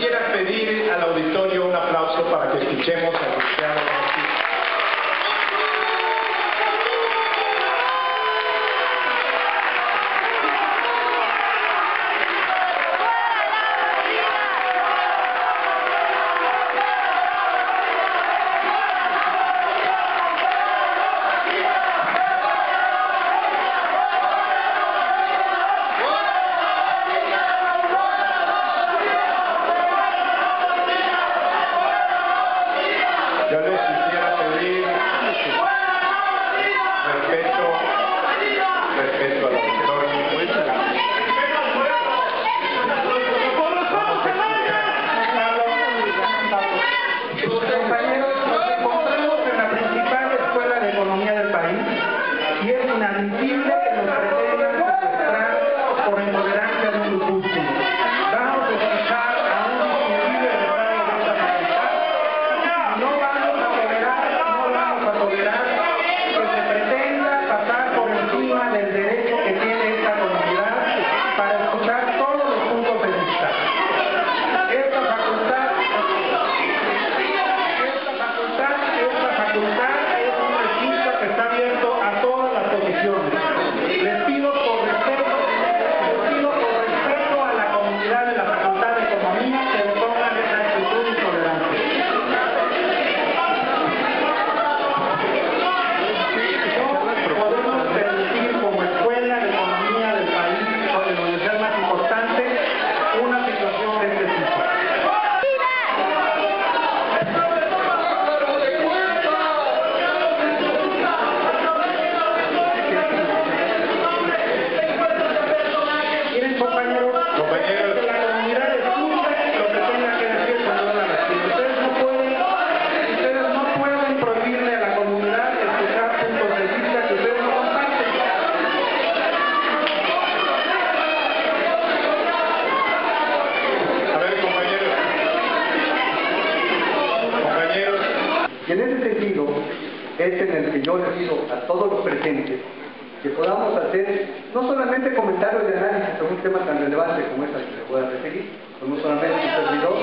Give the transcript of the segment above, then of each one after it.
quisiera pedir al auditorio un aplauso para que escuchemos a Luciano. es en el que yo le pido a todos los presentes que podamos hacer no solamente comentarios de análisis sobre un tema tan relevante como es al que le voy a referir, pues no solamente un servidor,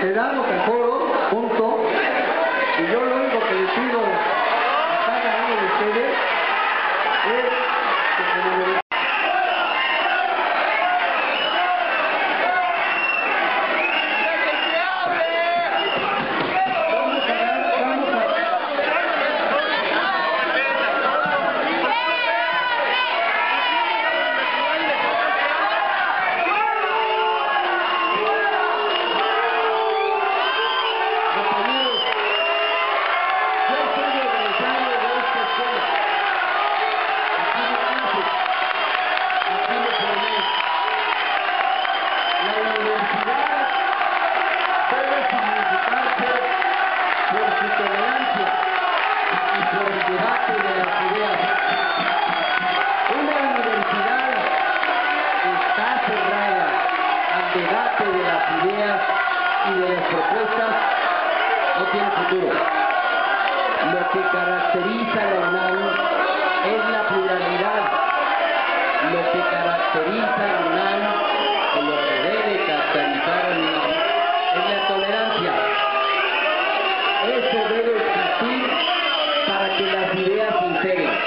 será lo que las ideas y de las propuestas no tiene futuro. Lo que caracteriza a la es la pluralidad. Lo que caracteriza a la o lo que debe caracterizar a la es la tolerancia. Eso debe existir para que las ideas se integren.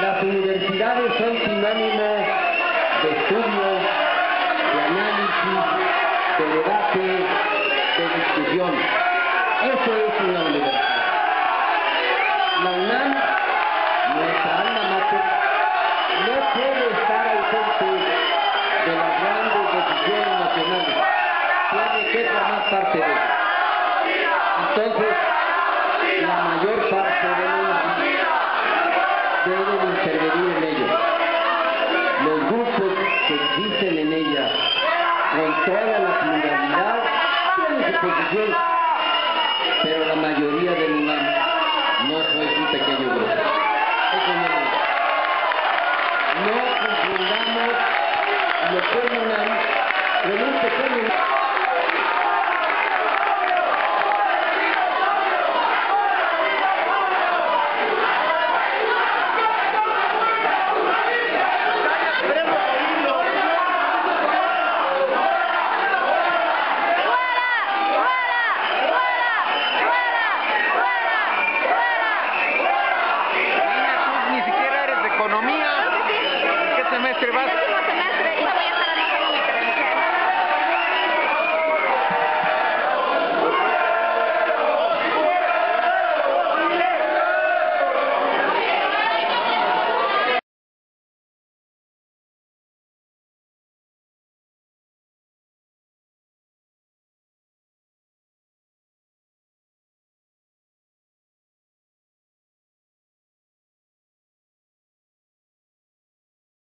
Las universidades son sinónimos de estudio eso es una universidad. La UNAM, nuestra alma mater, no puede estar al ausente de las grandes decisiones nacionales. Tiene que formar parte de ellas. Entonces, la mayor parte de la UNAM deben intervenir en ello. Los grupos que existen en ella, con toda la pluralidad, tienen su posición pero la mayoría del UNAM no es un pequeño grupo. no confundamos lo que es con un